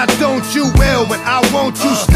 Why don't you will when I want you? Uh.